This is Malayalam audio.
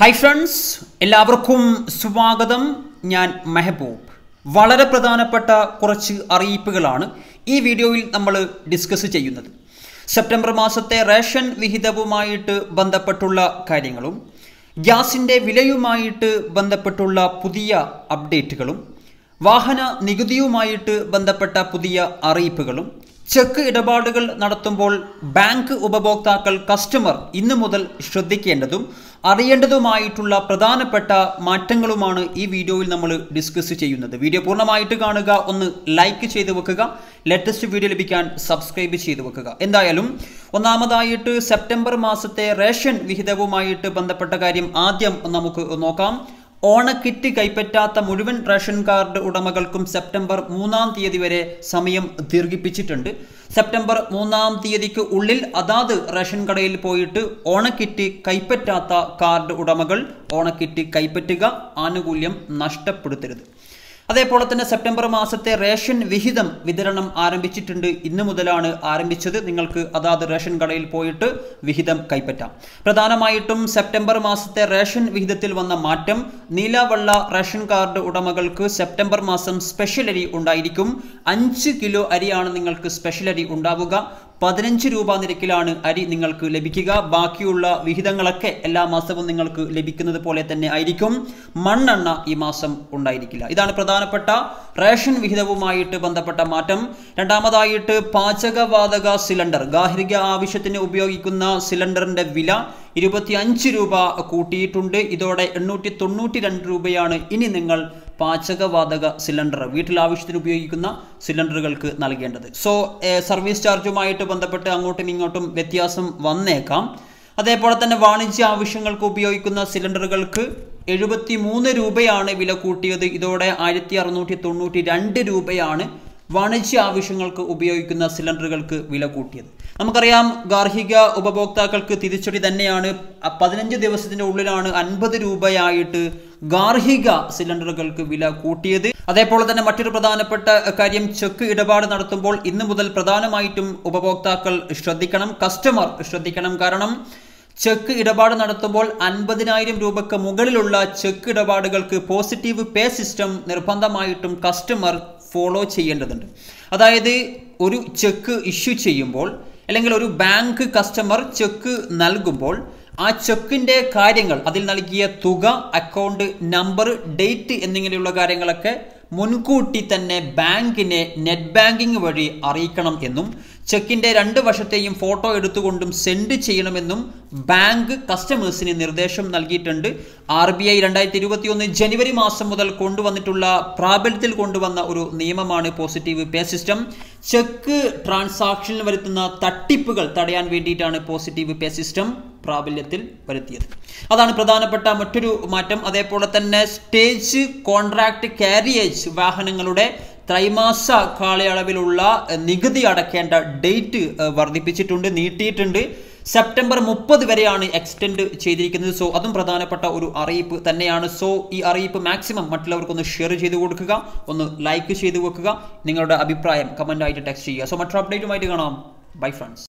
ഹായ് ഫ്രണ്ട്സ് എല്ലാവർക്കും സ്വാഗതം. ഞാൻ മെഹബൂബ്. വളരെ പ്രധാനപ്പെട്ട കുറച്ച് അറിയിപ്പുകളാണ് ഈ വീഡിയോയിൽ നമ്മൾ ഡിസ്കസ് ചെയ്യുന്നത്. സെപ്റ്റംബർ മാസത്തെ റേഷൻ വിഹിതവുമായിട്ട് ബന്ധപ്പെട്ടുള്ള കാര്യങ്ങളും ഗ്യാസിന്റെ വിലയുമായിട്ട് ബന്ധപ്പെട്ടുള്ള പുതിയ അപ്ഡേറ്റുകളും വാഹന നികുതിയുമായിട്ട് ബന്ധപ്പെട്ട പുതിയ അറിയിപ്പുകളും ചെക്ക് ഇടപാടുകൾ നടത്തുമ്പോൾ ബാങ്ക് ഉപഭോക്താക്കൾ കസ്റ്റമർ ഇന്നു മുതൽ ശ്രദ്ധിക്കേണ്ടതും അറിയേണ്ടതുമായിട്ടുള്ള പ്രധാനപ്പെട്ട മാറ്റങ്ങളുമാണ് ഈ വീഡിയോയിൽ നമ്മൾ ഡിസ്കസ് ചെയ്യുന്നത്. വീഡിയോ പൂർണമായിട്ട് കാണുക ഒന്ന് ലൈക്ക് ചെയ്ത് വെക്കുക ലേറ്റസ്റ്റ് വീഡിയോ ലഭിക്കാൻ സബ്സ്ക്രൈബ് ചെയ്ത് വെക്കുക. എന്തായാലും ഒന്നാമതായിട്ട് സെപ്റ്റംബർ മാസത്തെ റേഷൻ വിഹിതവുമായിട്ട് ബന്ധപ്പെട്ട കാര്യം ആദ്യം നമുക്ക് നോക്കാം. ഓണക്കിറ്റ് കൈപ്പറ്റാത്ത മുഴുവൻ റേഷൻ കാർഡ് ഉടമകൾക്കും സെപ്റ്റംബർ മൂന്നാം തീയതി വരെ സമയം ദീർഘിപ്പിച്ചിട്ടുണ്ട്. സെപ്റ്റംബർ മൂന്നാം തീയതിക്ക് ഉള്ളിൽ അതാത് റേഷൻ കടയിൽ പോയിട്ട് ഓണക്കിറ്റ് കൈപ്പറ്റാത്ത കാർഡ് ഉടമകൾ ഓണക്കിറ്റ് കൈപ്പറ്റുക ആനുകൂല്യം നഷ്ടപ്പെടുത്തരുത്. അതേപോലെ തന്നെ സെപ്റ്റംബർ മാസത്തെ റേഷൻ വിഹിതം വിതരണം ആരംഭിച്ചിട്ടുണ്ട്. ഇന്ന് മുതലാണ് ആരംഭിച്ചത്. നിങ്ങൾക്ക് അതാത് റേഷൻ കടയിൽ പോയിട്ട് വിഹിതം കൈപ്പറ്റാം. പ്രധാനമായിട്ടും സെപ്റ്റംബർ മാസത്തെ റേഷൻ വിഹിതത്തിൽ വന്ന മാറ്റം നീലവെള്ള റേഷൻ കാർഡ് ഉടമകൾക്ക് സെപ്റ്റംബർ മാസം സ്പെഷ്യൽ അരി ഉണ്ടായിരിക്കും. അഞ്ച് കിലോ അരിയാണ് നിങ്ങൾക്ക് സ്പെഷ്യൽ അരി ഉണ്ടാവുക. പതിനഞ്ച് രൂപ നിരക്കിലാണ് അരി നിങ്ങൾക്ക് ലഭിക്കുക. ബാക്കിയുള്ള വിഹിതങ്ങളൊക്കെ എല്ലാ മാസവും നിങ്ങൾക്ക് ലഭിക്കുന്നത് പോലെ തന്നെ ആയിരിക്കും. മണ്ണെണ്ണ ഈ മാസം ഉണ്ടായിരിക്കില്ല. ഇതാണ് പ്രധാനപ്പെട്ട റേഷൻ വിഹിതവുമായിട്ട് ബന്ധപ്പെട്ട മാറ്റം. രണ്ടാമതായിട്ട് പാചകവാതക സിലിണ്ടർ. ഗാർഹിക ആവശ്യത്തിന് ഉപയോഗിക്കുന്ന സിലിണ്ടറിന്റെ വില ഇരുപത്തിയഞ്ച് രൂപ കൂട്ടിയിട്ടുണ്ട്. ഇതോടെ എണ്ണൂറ്റി തൊണ്ണൂറ്റി രണ്ട് രൂപയാണ് ഇനി നിങ്ങൾ പാചകവാതക സിലിണ്ടർ വീട്ടിൽ ആവശ്യത്തിന് ഉപയോഗിക്കുന്ന സിലിണ്ടറുകൾക്ക് നൽകേണ്ടത്. സോ സർവീസ് ചാർജുമായിട്ട് ബന്ധപ്പെട്ട് അങ്ങോട്ടും ഇങ്ങോട്ടും വ്യത്യാസം വന്നേക്കാം. അതേപോലെ തന്നെ വാണിജ്യ ആവശ്യങ്ങൾക്ക് ഉപയോഗിക്കുന്ന സിലിണ്ടറുകൾക്ക് എഴുപത്തി മൂന്ന് രൂപയാണ് വില കൂട്ടിയത്. ഇതോടെ ആയിരത്തി അറുന്നൂറ്റി തൊണ്ണൂറ്റി രണ്ട് രൂപയാണ് വാണിജ്യ ആവശ്യങ്ങൾക്ക് ഉപയോഗിക്കുന്ന സിലിണ്ടറുകൾക്ക് വില കൂട്ടിയത്. നമുക്കറിയാം ഗാർഹിക ഉപഭോക്താക്കൾക്ക് തിരിച്ചടി തന്നെയാണ് പതിനഞ്ച് ദിവസത്തിന്റെ ഉള്ളിലാണ് അൻപത് രൂപയായിട്ട് ഗാർഹിക സിലിണ്ടറുകൾക്ക് വില കൂട്ടിയത്. അതേപോലെ തന്നെ മറ്റൊരു പ്രധാനപ്പെട്ട കാര്യം ചെക്ക് ഇടപാട് നടത്തുമ്പോൾ ഇന്ന് മുതൽ പ്രധാനമായിട്ടും ഉപഭോക്താക്കൾ ശ്രദ്ധിക്കണം കസ്റ്റമർ ശ്രദ്ധിക്കണം. കാരണം ചെക്ക് ഇടപാട് നടത്തുമ്പോൾ അൻപതിനായിരം രൂപയ്ക്ക് മുകളിലുള്ള ചെക്ക് ഇടപാടുകൾക്ക് പോസിറ്റീവ് പേ സിസ്റ്റം നിർബന്ധമായിട്ടും കസ്റ്റമർ ഫോളോ ചെയ്യേണ്ടതുണ്ട്. അതായത് ഒരു ചെക്ക് ഇഷ്യൂ ചെയ്യുമ്പോൾ അല്ലെങ്കിൽ ഒരു ബാങ്ക് കസ്റ്റമർ ചെക്ക് നൽകുമ്പോൾ ആ ചെക്കിന്റെ കാര്യങ്ങൾ അതിൽ നൽകിയ തുക അക്കൗണ്ട് നമ്പർ ഡേറ്റ് എന്നിങ്ങനെയുള്ള കാര്യങ്ങളൊക്കെ മുൻകൂട്ടി തന്നെ ബാങ്കിനെ നെറ്റ് ബാങ്കിങ് വഴി അറിയിക്കണം എന്നും ചെക്കിന്റെ രണ്ട് വശത്തെയും ഫോട്ടോ എടുത്തുകൊണ്ടും സെൻഡ് ചെയ്യണമെന്നും ബാങ്ക് കസ്റ്റമേഴ്സിന് നിർദ്ദേശം നൽകിയിട്ടുണ്ട്. ആർ ബി ഐ രണ്ടായിരത്തി ഇരുപത്തി ഒന്ന് ജനുവരി മാസം മുതൽ കൊണ്ടുവന്നിട്ടുള്ള പ്രാബല്യത്തിൽ കൊണ്ടുവന്ന ഒരു നിയമമാണ് പോസിറ്റീവ് പേ സിസ്റ്റം. ചെക്ക് ട്രാൻസാക്ഷനിൽ വരുത്തുന്ന തട്ടിപ്പുകൾ തടയാൻ വേണ്ടിയിട്ടാണ് പോസിറ്റീവ് പേ സിസ്റ്റം. പ്രാബല്യത്തിൽ വരുത്തിയത്. അതാണ് പ്രധാനപ്പെട്ട മറ്റൊരു മാറ്റം. അതേപോലെ തന്നെ സ്റ്റേജ് കോൺട്രാക്ട് കാരിയേജ് വാഹനങ്ങളുടെ ത്രൈമാസ കാലയളവിലുള്ള നികുതി അടക്കേണ്ട ഡേറ്റ് വർദ്ധിപ്പിച്ചിട്ടുണ്ട് നീട്ടിയിട്ടുണ്ട്. സെപ്റ്റംബർ മുപ്പത് വരെയാണ് എക്സ്റ്റെൻഡ് ചെയ്തിരിക്കുന്നത്. സോ അതും പ്രധാനപ്പെട്ട ഒരു അറിയിപ്പ് തന്നെയാണ്. സോ ഈ അറിയിപ്പ് മാക്സിമം മറ്റുള്ളവർക്കൊന്ന് ഷെയർ ചെയ്ത് കൊടുക്കുക. ഒന്ന് ലൈക്ക് ചെയ്ത് വെക്കുക. നിങ്ങളുടെ അഭിപ്രായം കമന്റ് ആയിട്ട് ടെക്സ്റ്റ് ചെയ്യുക. സോ മറ്റൊരു അപ്ഡേറ്റുമായിട്ട് കാണാം. Bye friends